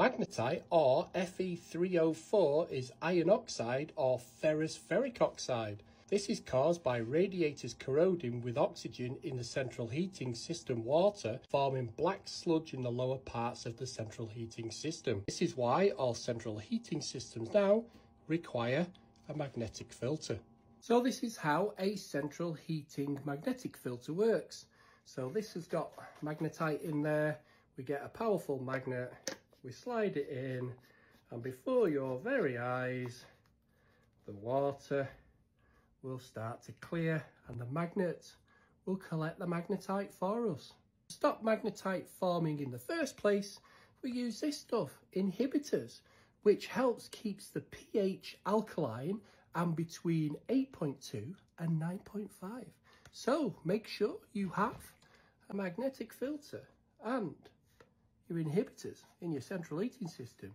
Magnetite or Fe3O4 is iron oxide or ferrous ferric oxide. This is caused by radiators corroding with oxygen in the central heating system water, forming black sludge in the lower parts of the central heating system. This is why all central heating systems now require a magnetic filter. So this is how a central heating magnetic filter works. So this has got magnetite in there. We get a powerful magnet we slide it in and before your very eyes the water will start to clear and the magnet will collect the magnetite for us. To stop magnetite forming in the first place we use this stuff, inhibitors, which helps keeps the pH alkaline and between 8.2 and 9.5. So make sure you have a magnetic filter and your inhibitors in your central heating system.